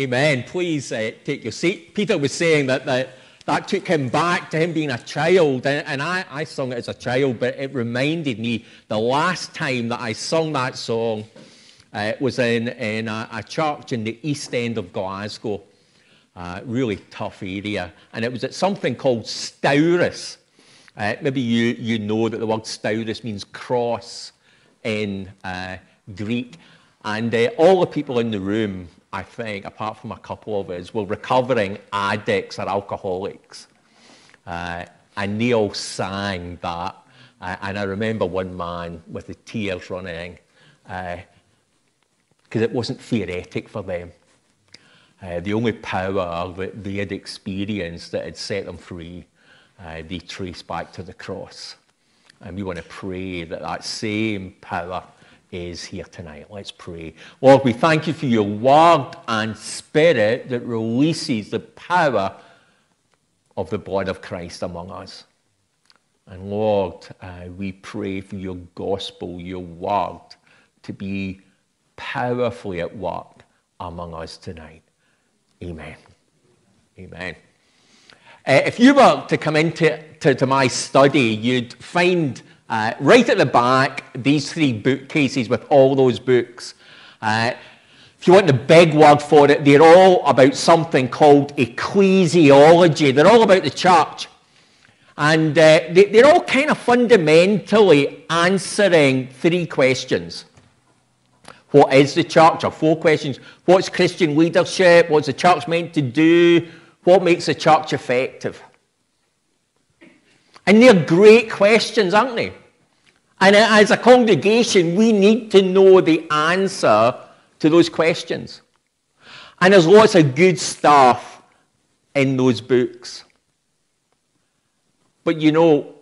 Amen. Please uh, take your seat. Peter was saying that, that that took him back to him being a child. And, and I, I sung it as a child, but it reminded me the last time that I sung that song uh, was in, in a, a, church in the east end of Glasgow. Uh, really tough area. And it was at something called Stauros. Uh, maybe you, you know that the word Stauros means cross in uh, Greek. And uh, all the people in the room, I think, apart from a couple of us, were recovering addicts or alcoholics. Uh, and all sang that. Uh, and I remember one man with the tears running because uh, it wasn't theoretic for them. Uh, the only power that they had experienced that had set them free, uh, they traced back to the cross. And we want to pray that that same power is here tonight. Let's pray. Lord, we thank you for your word and spirit that releases the power of the blood of Christ among us. And Lord, uh, we pray for your gospel, your word, to be powerfully at work among us tonight. Amen. Amen. Uh, if you were to come into to, to my study, you'd find uh, right at the back, these three bookcases with all those books. Uh, if you want the big word for it, they're all about something called ecclesiology. They're all about the church. And uh, they, are all kind of fundamentally answering three questions. What is the church? Or four questions. What's Christian leadership? What's the church meant to do? What makes the church effective? And they're great questions, aren't they? And as a congregation, we need to know the answer to those questions. And there's lots of good stuff in those books. But you know,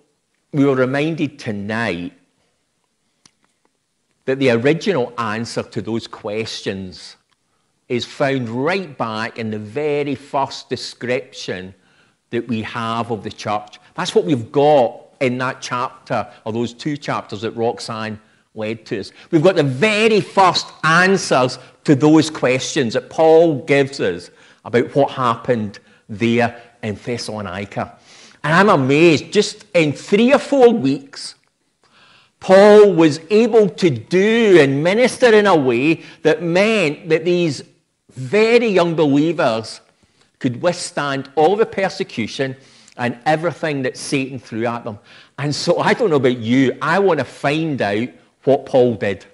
we were reminded tonight that the original answer to those questions is found right back in the very first description that we have of the church. That's what we've got in that chapter, or those two chapters that Roxanne led to us. We've got the very first answers to those questions that Paul gives us about what happened there in Thessalonica. And I'm amazed, just in three or four weeks, Paul was able to do and minister in a way that meant that these very young believers could withstand all the persecution and everything that Satan threw at them. And so I don't know about you, I want to find out what Paul did.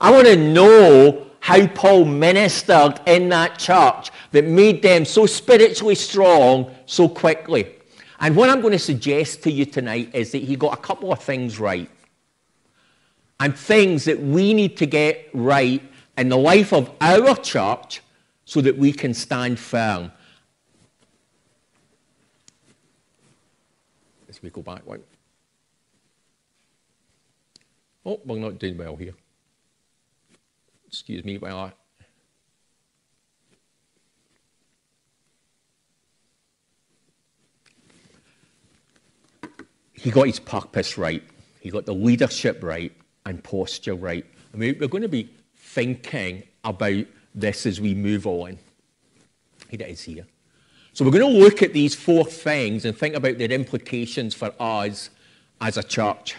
I want to know how Paul ministered in that church that made them so spiritually strong so quickly. And what I'm going to suggest to you tonight is that he got a couple of things right. And things that we need to get right in the life of our church so that we can stand firm we go back. Oh, we're not doing well here. Excuse me while I. He got his purpose right. He got the leadership right and posture right. I mean, we're going to be thinking about this as we move on. He is here. So we're going to look at these four things and think about their implications for us as a church.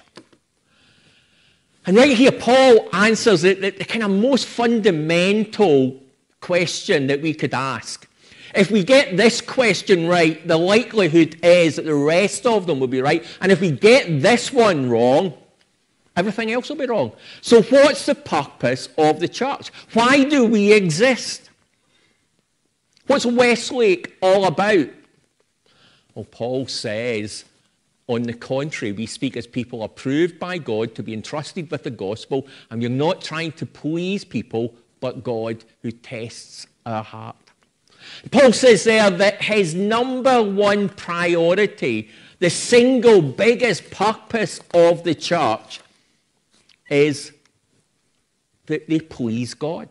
And right here, Paul answers the, the, the kind of most fundamental question that we could ask. If we get this question right, the likelihood is that the rest of them will be right. And if we get this one wrong, everything else will be wrong. So, what's the purpose of the church? Why do we exist? What's Westlake all about? Well, Paul says, on the contrary, we speak as people approved by God to be entrusted with the gospel, and we're not trying to please people, but God who tests our heart. Paul says there that his number one priority, the single biggest purpose of the church, is that they please God.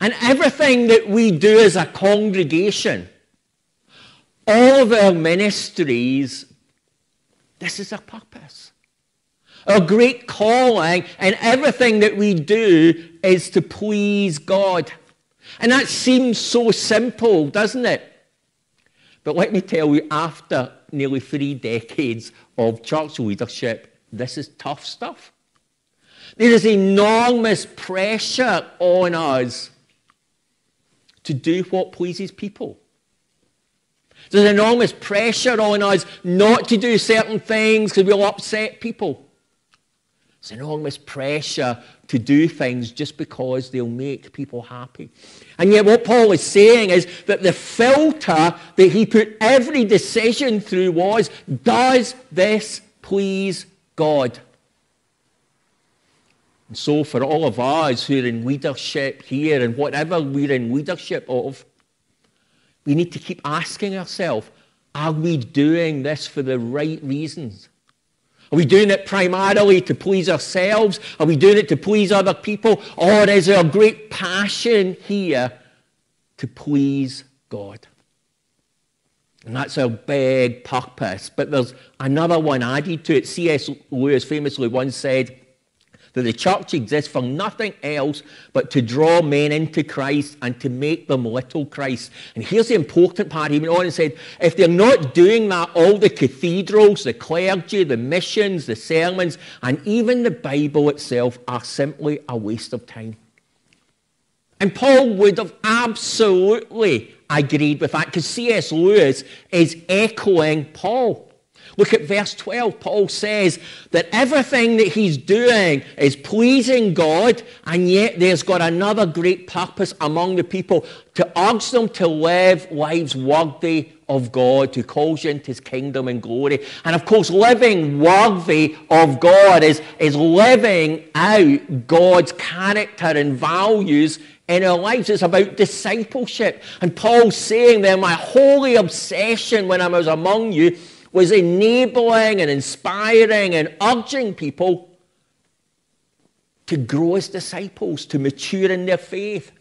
And everything that we do as a congregation, all of our ministries, this is our purpose. Our great calling and everything that we do is to please God. And that seems so simple, doesn't it? But let me tell you, after nearly three decades of church leadership, this is tough stuff. There is enormous pressure on us to do what pleases people. There's enormous pressure on us not to do certain things because we'll upset people. There's enormous pressure to do things just because they'll make people happy. And yet, what Paul is saying is that the filter that he put every decision through was does this please God? And so, for all of us who are in leadership here and whatever we're in leadership of, we need to keep asking ourselves are we doing this for the right reasons? Are we doing it primarily to please ourselves? Are we doing it to please other people? Or is there a great passion here to please God? And that's our big purpose. But there's another one added to it. C.S. Lewis famously once said, that the church exists for nothing else but to draw men into Christ and to make them little Christ. And here's the important part. He went on and said, if they're not doing that, all the cathedrals, the clergy, the missions, the sermons, and even the Bible itself are simply a waste of time. And Paul would have absolutely agreed with that because C.S. Lewis is echoing Paul. Look at verse 12. Paul says that everything that he's doing is pleasing God, and yet there's got another great purpose among the people to urge them to live lives worthy of God, who calls you into his kingdom and glory. And of course, living worthy of God is, is living out God's character and values in our lives. It's about discipleship. And Paul's saying there, my holy obsession when I was among you was enabling and inspiring and urging people to grow as disciples, to mature in their faith.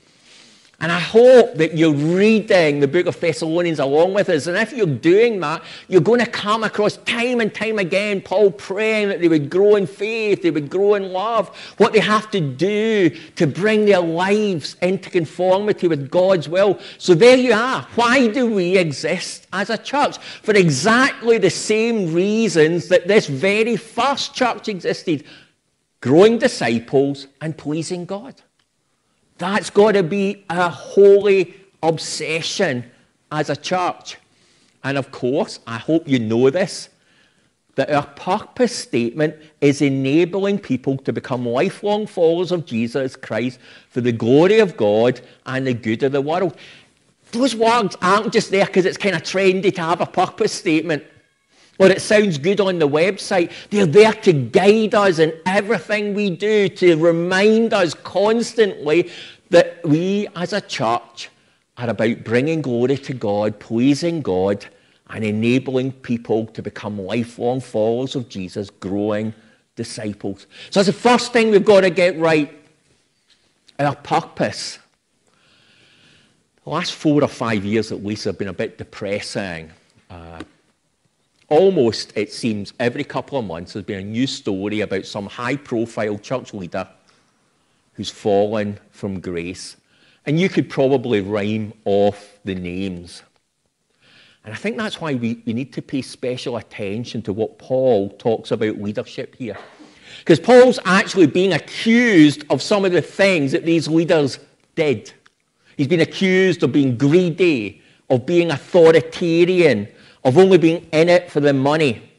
And I hope that you're reading the book of Thessalonians along with us. And if you're doing that, you're going to come across time and time again Paul praying that they would grow in faith, they would grow in love, what they have to do to bring their lives into conformity with God's will. So there you are. Why do we exist as a church? For exactly the same reasons that this very first church existed growing disciples and pleasing God. That's got to be a holy obsession as a church. And of course, I hope you know this, that our purpose statement is enabling people to become lifelong followers of Jesus Christ for the glory of God and the good of the world. Those words aren't just there because it's kind of trendy to have a purpose statement or it sounds good on the website. They're there to guide us in everything we do, to remind us constantly that we as a church are about bringing glory to God, pleasing God, and enabling people to become lifelong followers of Jesus, growing disciples. So that's the first thing we've got to get right our purpose. The last four or five years at least have been a bit depressing. Uh, almost, it seems, every couple of months there's been a new story about some high profile church leader who's fallen from grace. And you could probably rhyme off the names. And I think that's why we, we need to pay special attention to what Paul talks about leadership here. Because Paul's actually being accused of some of the things that these leaders did. He's been accused of being greedy, of being authoritarian, of only being in it for the money.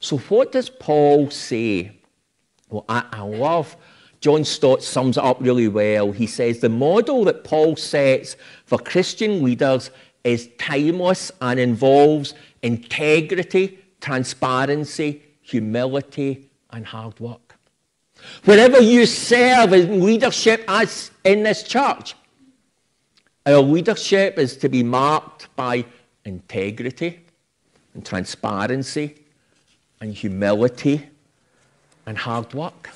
So, what does Paul say? Well, I, I love John Stott sums it up really well. He says the model that Paul sets for Christian leaders is timeless and involves integrity, transparency, humility, and hard work. Wherever you serve in leadership as in this church, our leadership is to be marked by integrity and transparency and humility and hard work.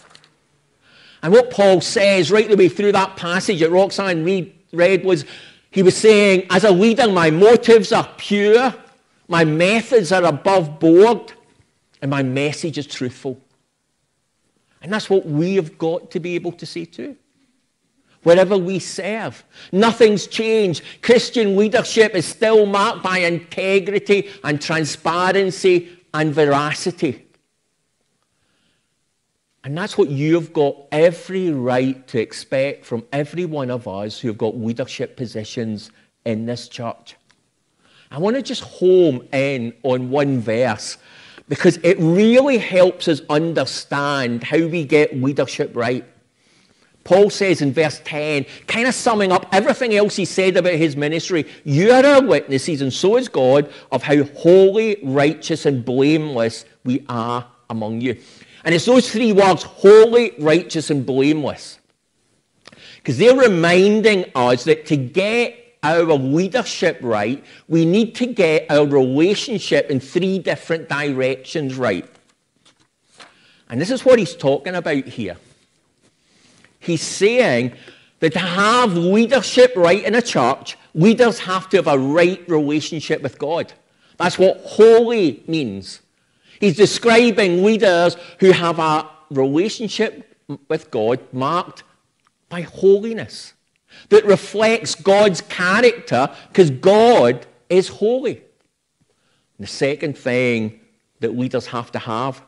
And what Paul says right the way through that passage that Roxanne read, read was he was saying, as a leader, my motives are pure, my methods are above board, and my message is truthful. And that's what we have got to be able to say too. Wherever we serve. Nothing's changed. Christian leadership is still marked by integrity and transparency and veracity. And that's what you've got every right to expect from every one of us who've got leadership positions in this church. I want to just home in on one verse because it really helps us understand how we get leadership right. Paul says in verse 10, kind of summing up everything else he said about his ministry, you are our witnesses, and so is God, of how holy, righteous, and blameless we are among you. And it's those three words, holy, righteous, and blameless. Because they're reminding us that to get our leadership right, we need to get our relationship in three different directions right. And this is what he's talking about here. He's saying that to have leadership right in a church, leaders have to have a right relationship with God. That's what holy means. He's describing leaders who have a relationship with God marked by holiness that reflects God's character because God is holy. The second thing that leaders have to have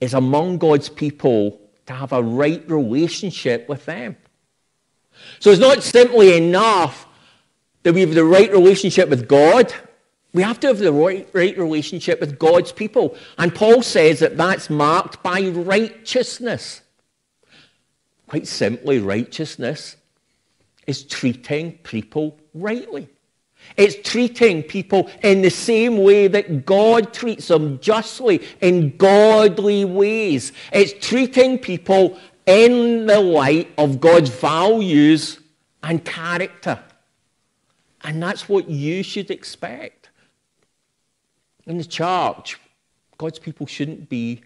is among God's people to have a right relationship with them. So it's not simply enough that we have the right relationship with God. We have to have the right, right relationship with God's people. And Paul says that that's marked by righteousness. Quite simply, righteousness is treating people rightly. It's treating people in the same way that God treats them justly, in godly ways. It's treating people in the light of God's values and character. And that's what you should expect. In the church, God's people shouldn't be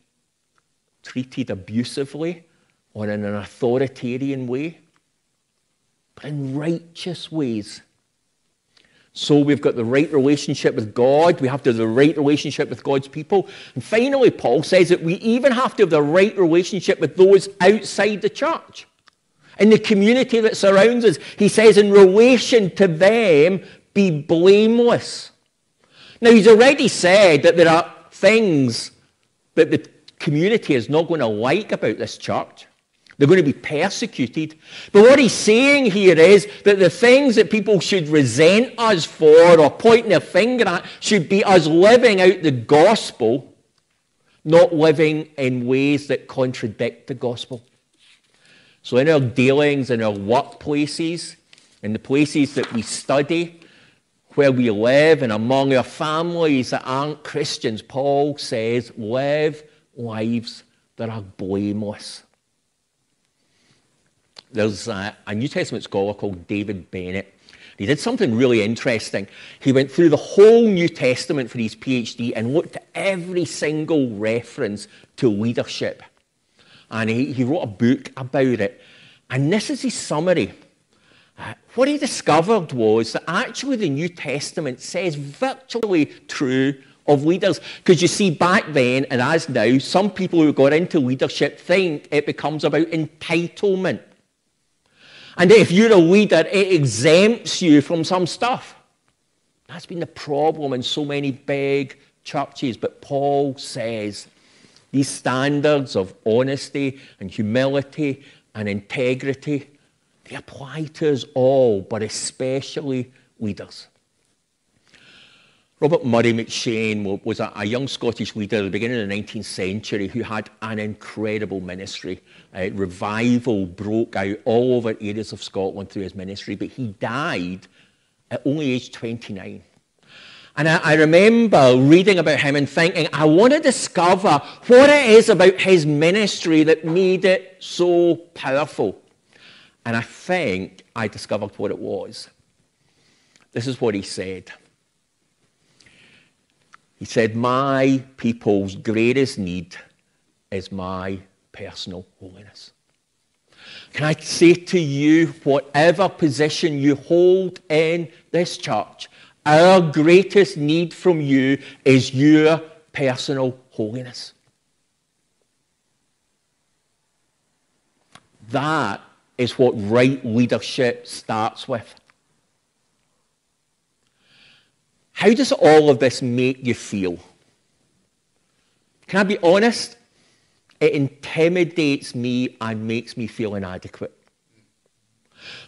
treated abusively or in an authoritarian way, but in righteous ways so we've got the right relationship with God. We have to have the right relationship with God's people. And finally, Paul says that we even have to have the right relationship with those outside the church. In the community that surrounds us, he says, in relation to them, be blameless. Now, he's already said that there are things that the community is not going to like about this church. They're going to be persecuted. But what he's saying here is that the things that people should resent us for or point their finger at should be us living out the gospel, not living in ways that contradict the gospel. So in our dealings, in our workplaces, in the places that we study, where we live, and among our families that aren't Christians, Paul says, live lives that are blameless. There's a, a New Testament scholar called David Bennett. He did something really interesting. He went through the whole New Testament for his PhD and looked at every single reference to leadership. And he, he wrote a book about it. And this is his summary. Uh, what he discovered was that actually the New Testament says virtually true of leaders. Because you see, back then and as now, some people who got into leadership think it becomes about entitlement. And if you're a leader, it exempts you from some stuff. That's been the problem in so many big churches. But Paul says these standards of honesty and humility and integrity, they apply to us all, but especially leaders. Robert Murray M'Cheyne was a, young Scottish leader at the beginning of the 19th century who had an incredible ministry. Uh, revival broke out all over areas of Scotland through his ministry, but he died at only age 29. And I, I, remember reading about him and thinking, I want to discover what it is about his ministry that made it so powerful. And I think I discovered what it was. This is what he said. He said, My people's greatest need is my personal holiness. Can I say to you, whatever position you hold in this church, our greatest need from you is your personal holiness. That is what right leadership starts with. How does all of this make you feel? Can I be honest? It intimidates me and makes me feel inadequate.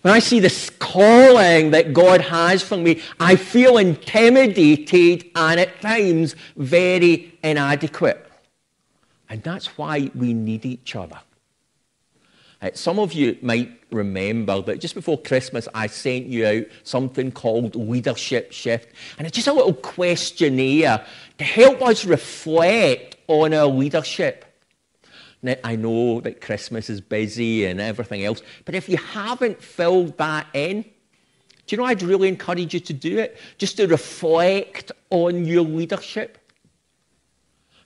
When I see this calling that God has for me, I feel intimidated and at times very inadequate. And that's why we need each other. Uh, some of you might remember that just before Christmas, I sent you out something called Leadership Shift. And it's just a little questionnaire to help us reflect on our leadership. Now, I know that Christmas is busy and everything else, but if you haven't filled that in, do you know I'd really encourage you to do it? Just to reflect on your leadership.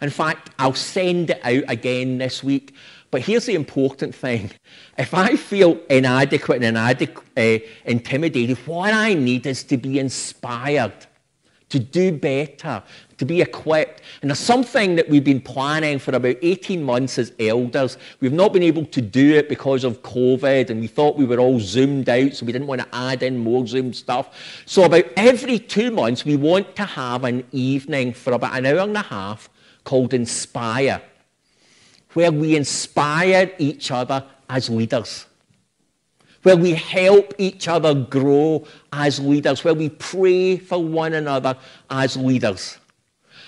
In fact, I'll send it out again this week. But here's the important thing. If I feel inadequate and inadequate, uh, intimidated, what I need is to be inspired, to do better, to be equipped. And there's something that we've been planning for about 18 months as elders. We've not been able to do it because of COVID, and we thought we were all zoomed out, so we didn't want to add in more Zoom stuff. So about every two months, we want to have an evening for about an hour and a half called Inspire where we inspire each other as leaders, where we help each other grow as leaders, where we pray for one another as leaders.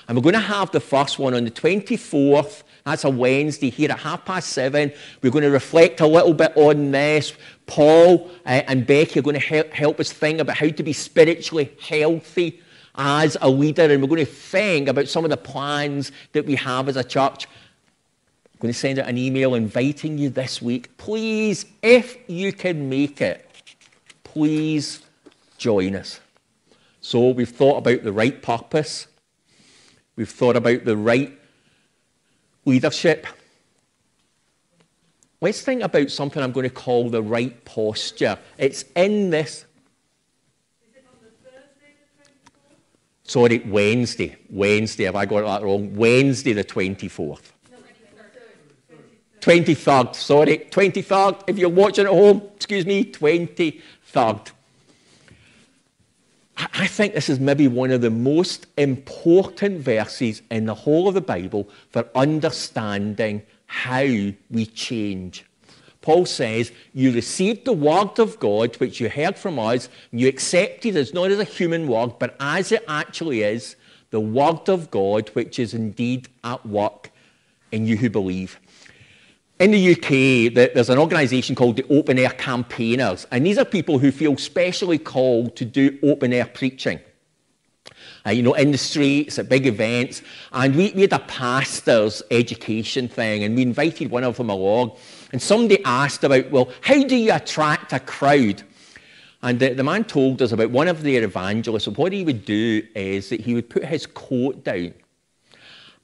And we're going to have the first one on the 24th. That's a Wednesday here at half past seven. We're going to reflect a little bit on this. Paul uh, and Becky are going to help, help us think about how to be spiritually healthy as a leader. And we're going to think about some of the plans that we have as a church I'm going to send out an email inviting you this week. Please, if you can make it, please join us. So we've thought about the right purpose. We've thought about the right leadership. Let's think about something I'm going to call the right posture. It's in this. Sorry, Wednesday. Wednesday, have I got that wrong? Wednesday the 24th. 23rd, sorry, 23rd. If you're watching at home, excuse me, 23rd. I think this is maybe one of the most important verses in the whole of the Bible for understanding how we change. Paul says, You received the word of God, which you heard from us, and you accepted it not as a human word, but as it actually is, the word of God, which is indeed at work in you who believe. In the UK, there's an organisation called the Open Air Campaigners, and these are people who feel specially called to do open air preaching. Uh, you know, in the streets, at big events. And we, we had a pastor's education thing, and we invited one of them along. And somebody asked about, well, how do you attract a crowd? And the, the man told us about one of their evangelists. What he would do is that he would put his coat down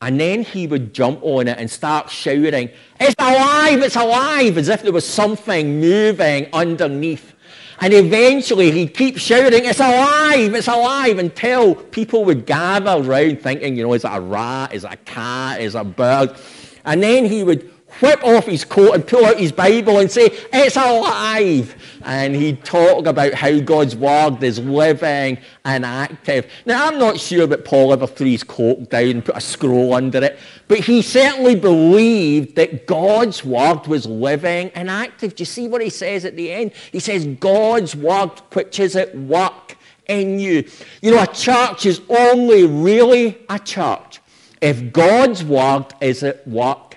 and then he would jump on it and start shouting, It's alive, it's alive, as if there was something moving underneath. And eventually he'd keep shouting, It's alive, it's alive, until people would gather around thinking, you know, is it a rat, is it a cat, is it a bird? And then he would whip off his coat and pull out his Bible and say, It's alive. And he'd talk about how God's word is living and active. Now, I'm not sure that Paul ever threw his coat down and put a scroll under it, but he certainly believed that God's word was living and active. Do you see what he says at the end? He says, God's word which is at work in you. You know, a church is only really a church if God's word is at work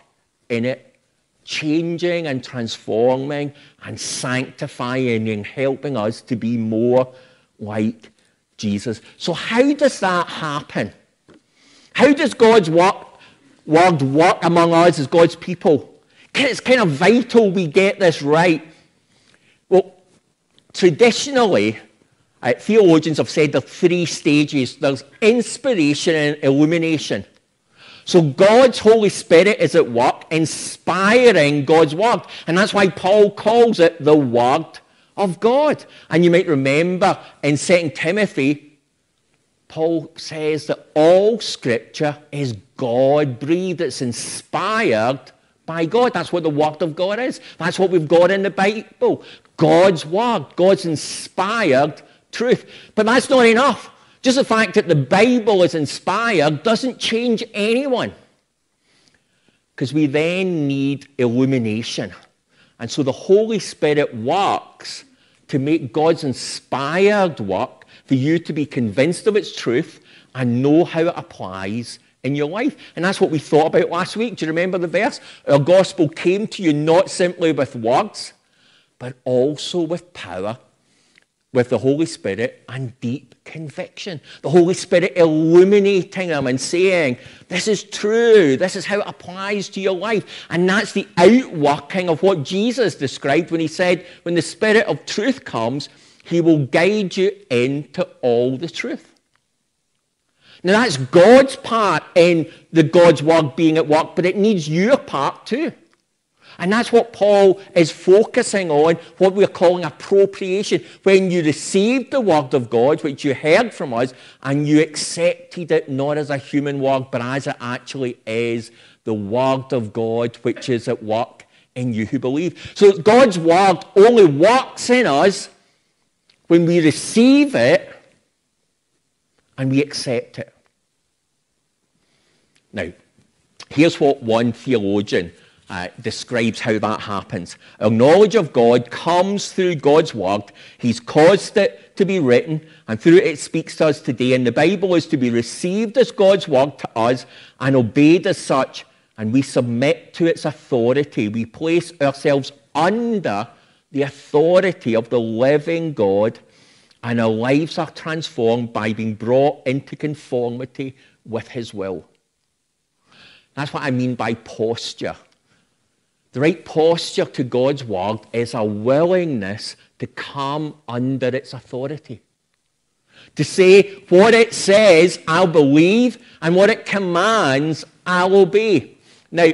in it changing and transforming and sanctifying and helping us to be more like Jesus. So, how does that happen? How does God's work, word work among us as God's people? It's kind of vital we get this right. Well, traditionally, uh, theologians have said there are three stages there's inspiration and illumination. So God's Holy Spirit is at work inspiring God's word. And that's why Paul calls it the word of God. And you might remember in 2 Timothy, Paul says that all scripture is God breathed, it's inspired by God. That's what the Word of God is. That's what we've got in the Bible. God's Word, God's inspired truth. But that's not enough. Just the fact that the Bible is inspired doesn't change anyone. Because we then need illumination. And so the Holy Spirit works to make God's inspired work for you to be convinced of its truth and know how it applies in your life. And that's what we thought about last week. Do you remember the verse? Our gospel came to you not simply with words, but also with power, with the Holy Spirit and deep conviction. The Holy Spirit illuminating them and saying, This is true. This is how it applies to your life. And that's the outworking of what Jesus described when he said, When the Spirit of truth comes, he will guide you into all the truth. Now that's God's part in the God's work being at work, but it needs your part too. And that's what Paul is focusing on, what we're calling appropriation. When you received the word of God, which you heard from us, and you accepted it not as a human word, but as it actually is the word of God, which is at work in you who believe. So God's word only works in us when we receive it and we accept it. Now, here's what one theologian uh, describes how that happens. Our knowledge of God comes through God's word. He's caused it to be written, and through it, it speaks to us today. And the Bible is to be received as God's word to us and obeyed as such, and we submit to its authority. We place ourselves under the authority of the living God, and our lives are transformed by being brought into conformity with His will. That's what I mean by posture. The right posture to God's word is a willingness to come under its authority. To say what it says, I'll believe, and what it commands, I'll obey. Now,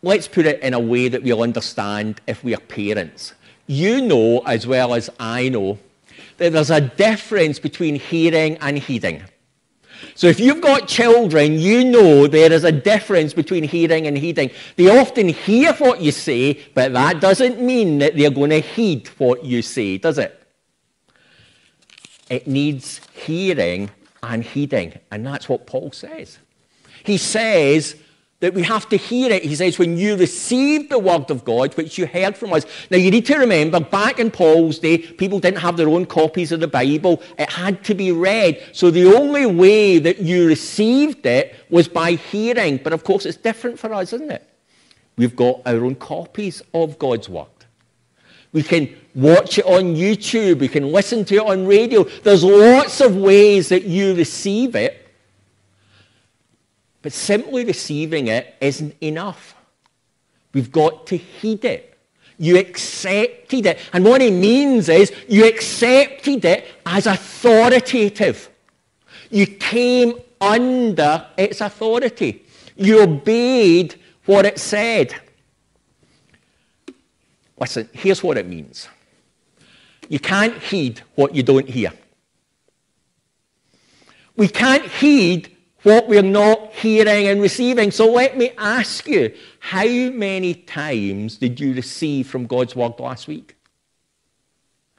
let's put it in a way that we'll understand if we are parents. You know as well as I know that there's a difference between hearing and heeding. So if you've got children, you know there is a difference between hearing and heeding. They often hear what you say, but that doesn't mean that they're going to heed what you say, does it? It needs hearing and heeding, and that's what Paul says. He says that we have to hear it. He says, when you received the word of God, which you heard from us. Now, you need to remember, back in Paul's day, people didn't have their own copies of the Bible. It had to be read. So the only way that you received it was by hearing. But of course, it's different for us, isn't it? We've got our own copies of God's word. We can watch it on YouTube. We can listen to it on radio. There's lots of ways that you receive it. But simply receiving it isn't enough. We've got to heed it. You accepted it. And what it means is you accepted it as authoritative. You came under its authority. You obeyed what it said. Listen, here's what it means. You can't heed what you don't hear. We can't heed what we're not hearing and receiving. So let me ask you, how many times did you receive from God's word last week?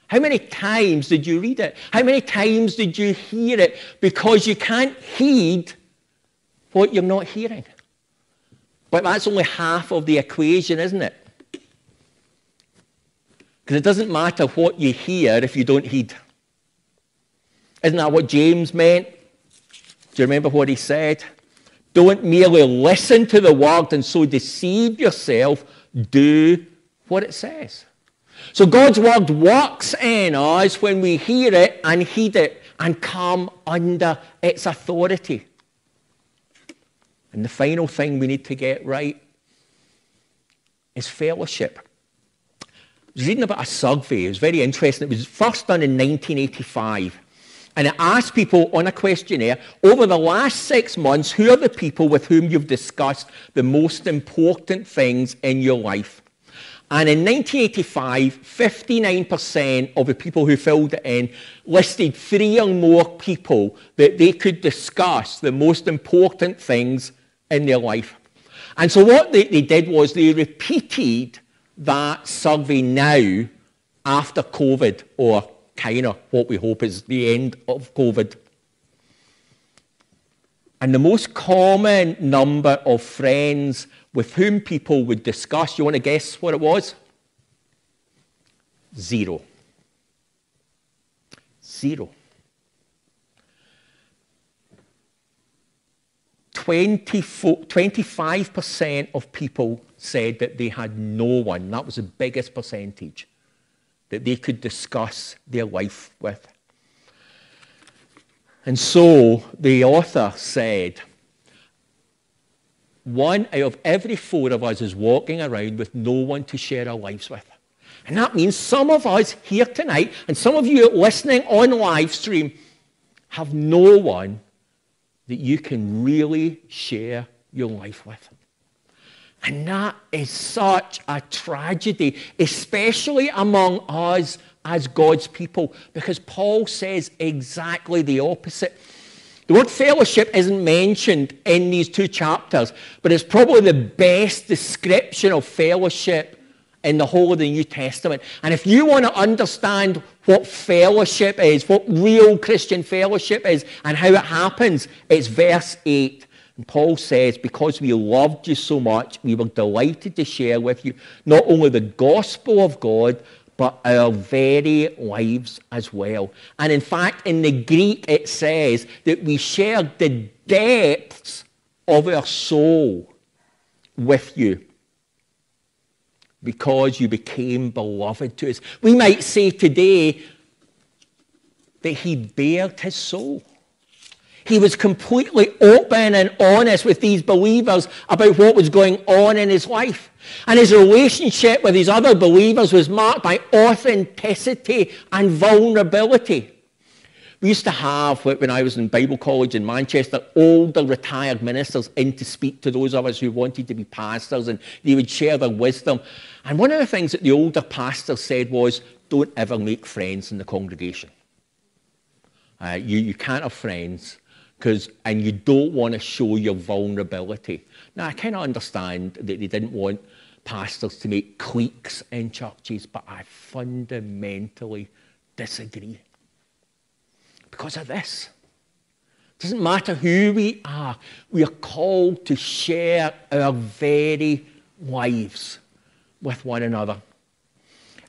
How many times did you read it? How many times did you hear it? Because you can't heed what you're not hearing. But that's only half of the equation, isn't it? Because it doesn't matter what you hear if you don't heed. Isn't that what James meant? You remember what he said? Don't merely listen to the word and so deceive yourself. Do what it says. So God's word works in us when we hear it and heed it and come under its authority. And the final thing we need to get right is fellowship. I was reading about a survey. It was very interesting. It was first done in 1985. And it asked people on a questionnaire over the last six months, who are the people with whom you've discussed the most important things in your life? And in 1985, 59% of the people who filled it in listed three or more people that they could discuss the most important things in their life. And so what they, they did was they repeated that survey now after COVID, or kind of what we hope is the end of COVID. And the most common number of friends with whom people would discuss, you want to guess what it was? Zero. Zero. 25% of people said that they had no one. That was the biggest percentage that they could discuss their life with. And so the author said, one out of every four of us is walking around with no one to share our lives with. And that means some of us here tonight, and some of you listening on live stream, have no one that you can really share your life with. And that is such a tragedy, especially among us as God's people, because Paul says exactly the opposite. The word fellowship isn't mentioned in these two chapters, but it's probably the best description of fellowship in the whole of the New Testament. And if you want to understand what fellowship is, what real Christian fellowship is, and how it happens, it's verse 8. And Paul says, Because we loved you so much, we were delighted to share with you not only the gospel of God, but our very lives as well. And in fact, in the Greek, it says that we shared the depths of our soul with you because you became beloved to us. We might say today that he bared his soul. He was completely open and honest with these believers about what was going on in his life. And his relationship with these other believers was marked by authenticity and vulnerability. We used to have, when I was in Bible college in Manchester, older retired ministers in to speak to those of us who wanted to be pastors, and they would share their wisdom. And one of the things that the older pastors said was, don't ever make friends in the congregation. Uh, you, you can't have friends, because and you don't want to show your vulnerability. Now, I kind of understand that they didn't want pastors to make cliques in churches, but I fundamentally disagree because of this. It doesn't matter who we are, we are called to share our very lives with one another.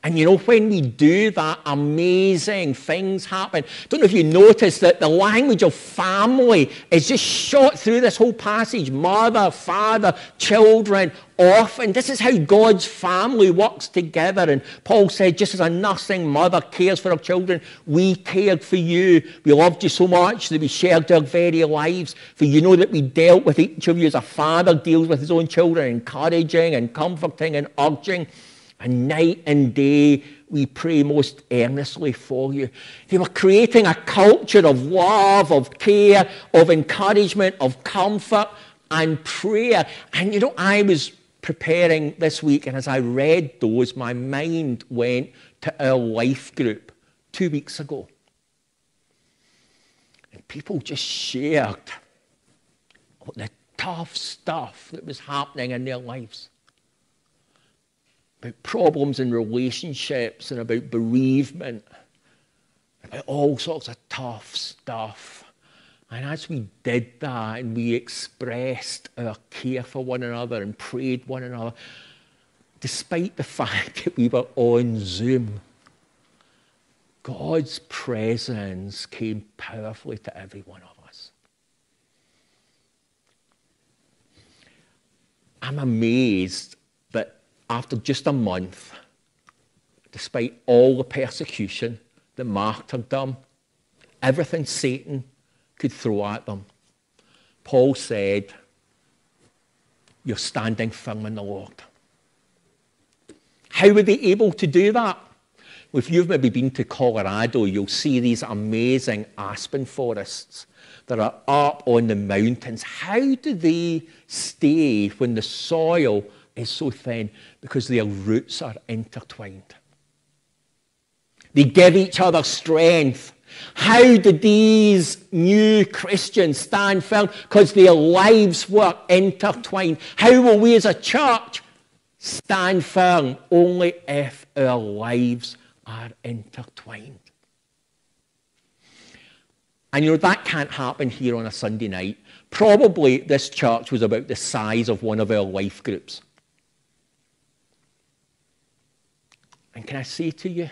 And you know, when we do that, amazing things happen. Don't know if you noticed that the language of family is just shot through this whole passage. Mother, father, children, orphan. This is how God's family works together. And Paul said, just as a nursing mother cares for her children, we cared for you. We loved you so much that we shared our very lives. For you know that we dealt with each of you as a father deals with his own children, encouraging and comforting and urging. And night and day, we pray most earnestly for you. They were creating a culture of love, of care, of encouragement, of comfort and prayer. And you know, I was preparing this week, and as I read those, my mind went to our life group two weeks ago. And people just shared the tough stuff that was happening in their lives about problems in relationships and about bereavement, about all sorts of tough stuff. And as we did that and we expressed our care for one another and prayed one another, despite the fact that we were on Zoom, God's presence came powerfully to every one of us. I'm amazed after just a month, despite all the persecution that martyred them, everything Satan could throw at them, Paul said, You're standing firm in the Lord. How were they able to do that? Well, if you've maybe been to Colorado, you'll see these amazing aspen forests that are up on the mountains. How do they stay when the soil is so thin because their roots are intertwined. They give each other strength. How did these new Christians stand firm? Because their lives were intertwined. How will we as a church stand firm? Only if our lives are intertwined. And you know, that can't happen here on a Sunday night. Probably this church was about the size of one of our life groups. And can I say to you,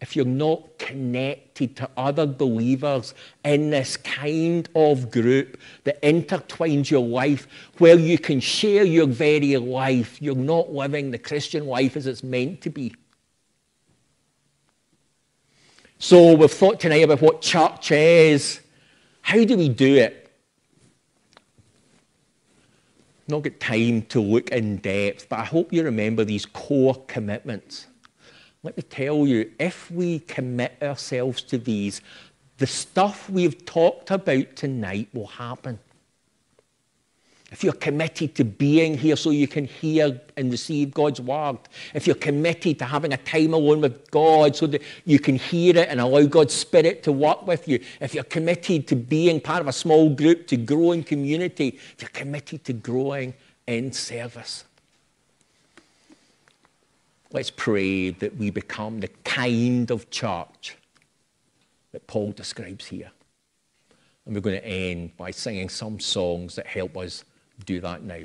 if you're not connected to other believers in this kind of group that intertwines your life, where you can share your very life, you're not living the Christian life as it's meant to be. So we've thought tonight about what church is. How do we do it? Not got time to look in depth, but I hope you remember these core commitments. Let me tell you, if we commit ourselves to these, the stuff we've talked about tonight will happen. If you're committed to being here so you can hear and receive God's word, if you're committed to having a time alone with God so that you can hear it and allow God's Spirit to work with you, if you're committed to being part of a small group, to grow in community, if you're committed to growing in service, let's pray that we become the kind of church that Paul describes here. And we're going to end by singing some songs that help us do that now.